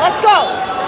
Let's go.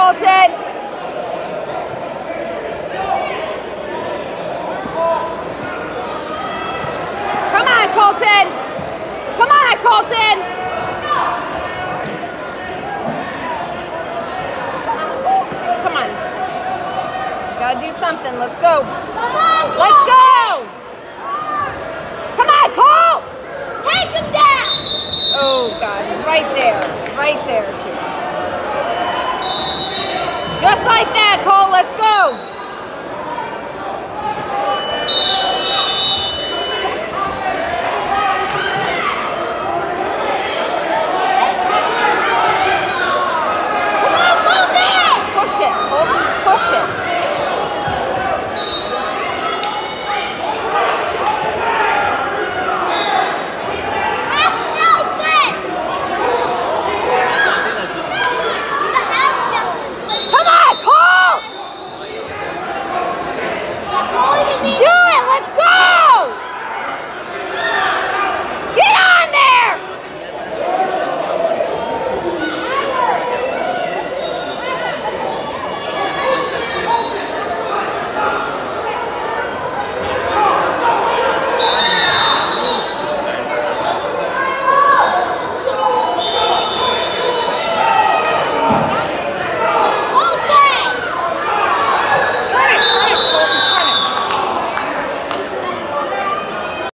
Colton. Come on, Colton. Come on, Colton. Come on. Gotta do something. Let's go. Let's go. Come on, Colt. Take him down. Oh, God. Right there. Right there, too. Just like that, Cole. Let's go.